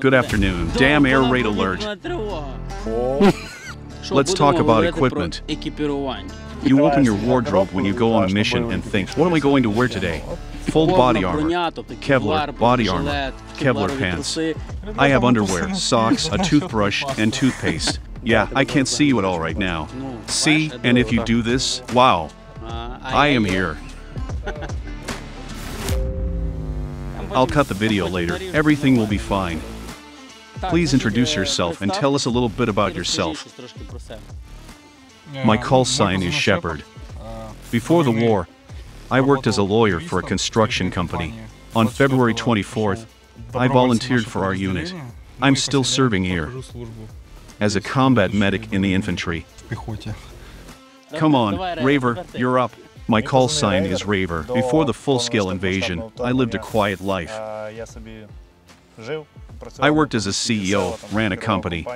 Good afternoon. Damn air raid alert. Let's talk about equipment. You open your wardrobe when you go on a mission and think, what am I going to wear today? Full body armor, Kevlar body armor, Kevlar pants. I have underwear, socks, a toothbrush, and toothpaste. Yeah, I can't see you at all right now. See, and if you do this, wow, I am here. I'll cut the video later. Everything will be fine. Please introduce yourself and tell us a little bit about yourself. My call sign is Shepard. Before the war, I worked as a lawyer for a construction company. On February 24th, I volunteered for our unit. I'm still serving here as a combat medic in the infantry. Come on, Raver, you're up. My call sign is Raver. Before the full-scale invasion, I lived a quiet life. I worked as a CEO, ran a company.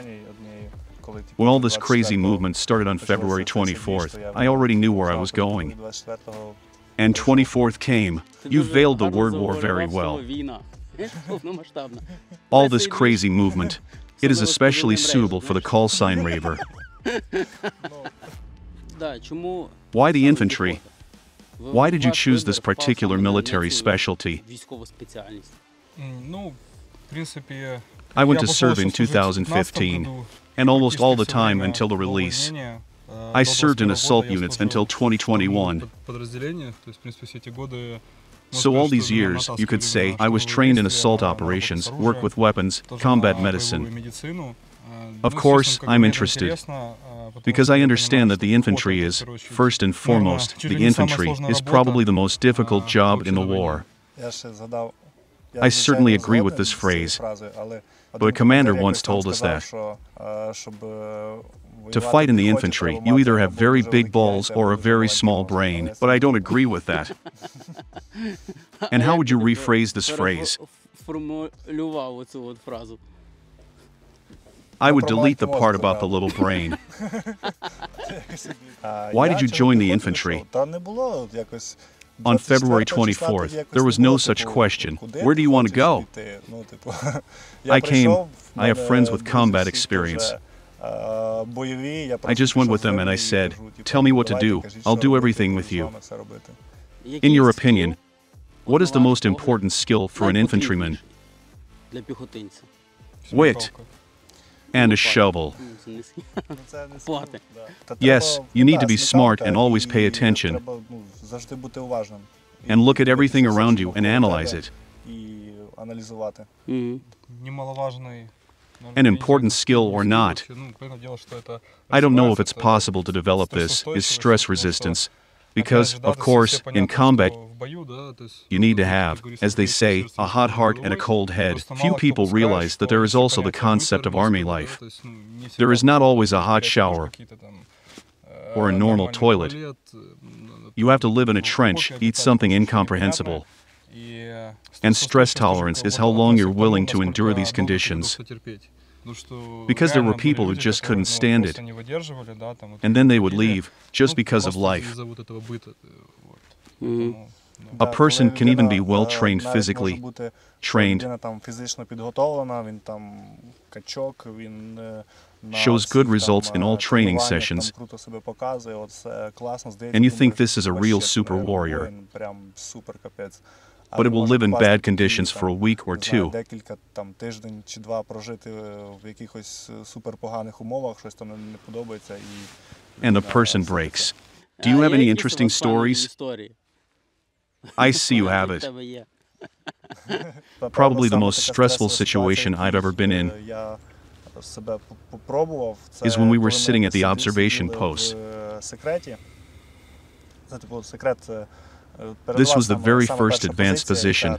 When all this crazy movement started on February 24th, I already knew where I was going. And 24th came. You veiled the word war very well. All this crazy movement. It is especially suitable for the call sign Raver. Why the infantry? Why did you choose this particular military specialty? I went to serve in 2015, and almost all the time until the release. I served in assault units until 2021. So all these years, you could say, I was trained in assault operations, work with weapons, combat medicine. Of course, I'm interested. Because I understand that the infantry is, first and foremost, the infantry is probably the most difficult job in the war. I certainly agree with this phrase, but a commander once told us that. To fight in the infantry, you either have very big balls or a very small brain, but I don't agree with that. And how would you rephrase this phrase? I would delete the part about the little brain. Why did you join the infantry? On February 24th, there was no such question. Where do you want to go? I came, I have friends with combat experience. I just went with them and I said, Tell me what to do, I'll do everything with you. In your opinion, what is the most important skill for an infantryman? Wit and a shovel. Yes, you need to be smart and always pay attention. And look at everything around you and analyze it. An important skill or not, I don't know if it's possible to develop this, is stress resistance. Because, of course, in combat, you need to have, as they say, a hot heart and a cold head. Few people realize that there is also the concept of army life. There is not always a hot shower or a normal toilet. You have to live in a trench, eat something incomprehensible. And stress tolerance is how long you're willing to endure these conditions. Because there were people who just couldn't stand it. And then they would leave, just because of life. A person can even be well trained physically, trained, shows good results in all training sessions, and you think this is a real super warrior. But it will live in bad conditions for a week or two. And the person breaks. Do you have any interesting stories? I see you have it. Probably the most stressful situation I've ever been in is when we were sitting at the observation post. This was the very first advanced position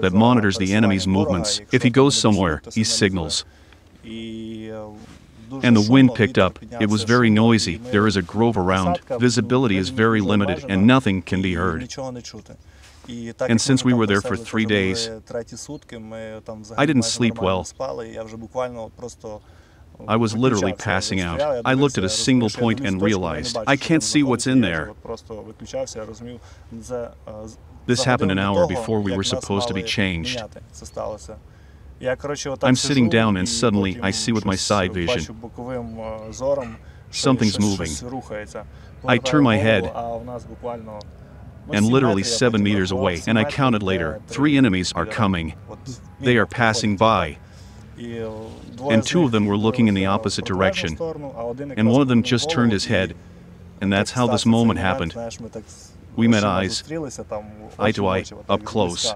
that monitors the enemy's movements. If he goes somewhere, he signals. And the wind picked up, it was very noisy, there is a grove around, visibility is very limited, and nothing can be heard. And since we were there for three days, I didn't sleep well. I was literally passing out. I looked at a single point and realized, I can't see what's in there. This happened an hour before we were supposed to be changed. I'm sitting down and suddenly I see with my side vision something's moving. I turn my head and literally seven meters away, and I counted later, three enemies are coming. They are passing by. And two of them were looking in the opposite direction, and one of them just turned his head, and that's how this moment happened. We met eyes, eye to eye, up close.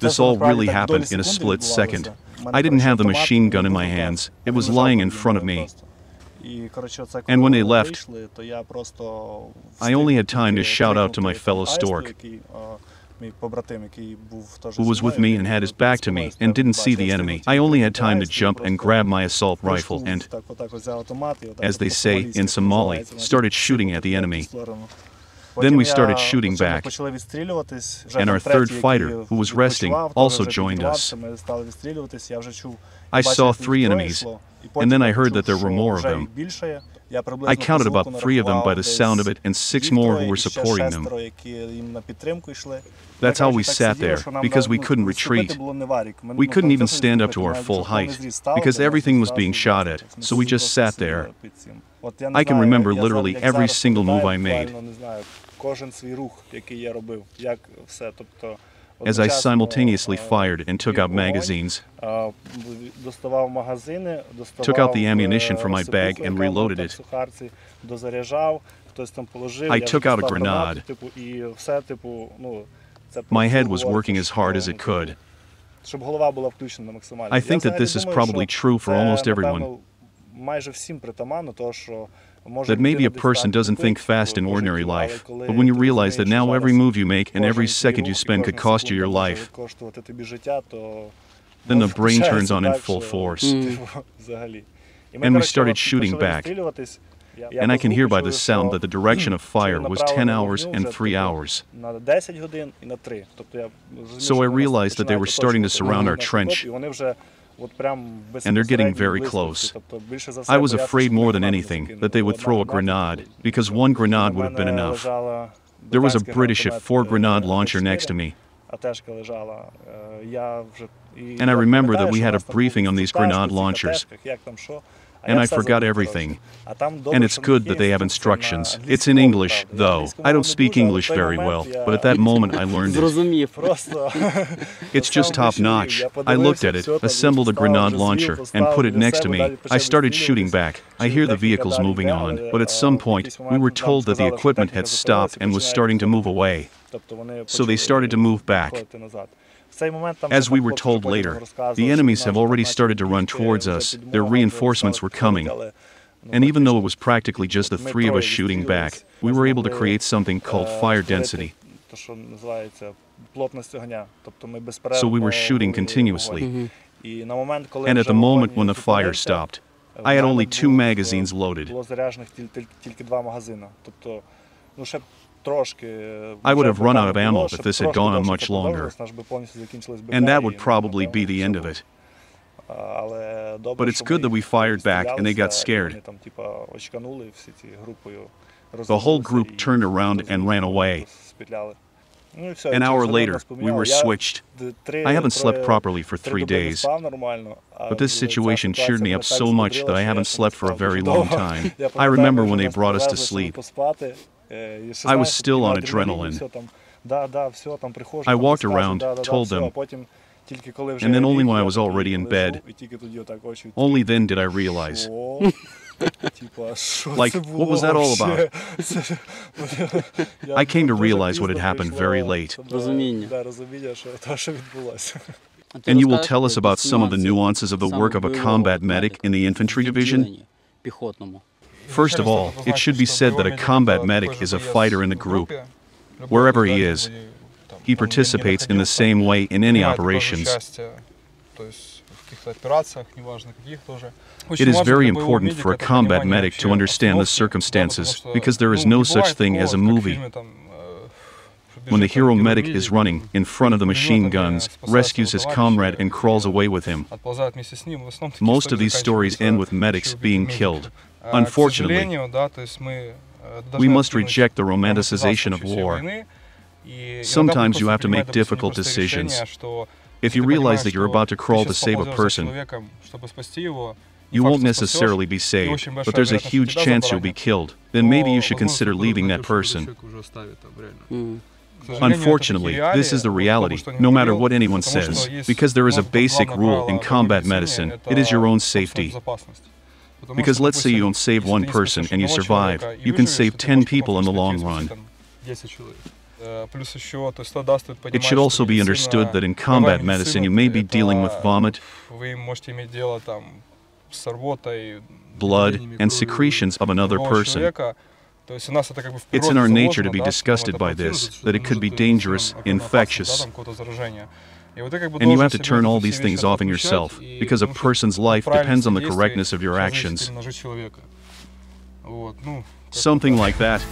This all really happened in a split second. I didn't have the machine gun in my hands, it was lying in front of me. And when they left, I only had time to shout out to my fellow stork, who was with me and had his back to me and didn't see the enemy. I only had time to jump and grab my assault rifle and, as they say in Somali, started shooting at the enemy. Then we started shooting back, and our third fighter, who was resting, also joined us. I saw three enemies, and then I heard that there were more of them. I counted about three of them by the sound of it and six more who were supporting them. That's how we sat there, because we couldn't retreat. We couldn't even stand up to our full height, because everything was being shot at, so we just sat there. I can remember literally every single move I made. As I simultaneously fired and took out magazines, took out the ammunition from my bag and reloaded it. I took out a grenade. My head was working as hard as it could. I think that this is probably true for almost everyone that maybe a person doesn't think fast in ordinary life, but when you realize that now every move you make and every second you spend could cost you your life, then the brain turns on in full force. Mm. And we started shooting back. And I can hear by the sound that the direction of fire was 10 hours and 3 hours. So I realized that they were starting to surround our trench and they're getting very close. I was afraid more than anything that they would throw a grenade, because one grenade would have been enough. There was a British F4 grenade launcher next to me. And I remember that we had a briefing on these grenade launchers and I forgot everything. And it's good that they have instructions. It's in English, though. I don't speak English very well, but at that moment I learned it. It's just top notch. I looked at it, assembled a grenade launcher, and put it next to me. I started shooting back. I hear the vehicles moving on, but at some point, we were told that the equipment had stopped and was starting to move away. So they started to move back. As we were told later, the enemies have already started to run towards us, their reinforcements were coming. And even though it was practically just the three of us shooting back, we were able to create something called fire density. So we were shooting continuously. And at the moment when the fire stopped, I had only two magazines loaded. I would have run out of ammo if this had gone on much longer, and that would probably be the end of it. But it's good that we fired back and they got scared. The whole group turned around and ran away. An hour later, we were switched. I haven't slept properly for three days. But this situation cheered me up so much that I haven't slept for a very long time. I remember when they brought us to sleep. I was still on adrenaline. I walked around, told them, and then only when I was already in bed, only then did I realize. like, what was that all about? I came to realize what had happened very late. And you will tell us about some of the nuances of the work of a combat medic in the infantry division? First of all, it should be said that a combat medic is a fighter in the group. Wherever he is, he participates in the same way in any operations. It is very important for a combat medic to understand the circumstances, because there is no such thing as a movie. When the hero medic is running in front of the machine guns, rescues his comrade, and crawls away with him. Most of these stories end with medics being killed. Unfortunately, we must reject the romanticization of war. Sometimes you have to make difficult decisions. If you realize that you're about to crawl to save a person, you won't necessarily be saved, but there's a huge chance you'll be killed. Then maybe you should consider leaving that person. Mm. Unfortunately, this is the reality, no matter what anyone says, because there is a basic rule in combat medicine it is your own safety. Because let's say you don't save one person and you survive, you can save 10 people in the long run. It should also be understood that in combat medicine you may be dealing with vomit, blood, and secretions of another person. It's in our nature to be disgusted by this, that it could be dangerous, infectious. And you have to turn all these things off in yourself, because a person's life depends on the correctness of your actions. Something like that.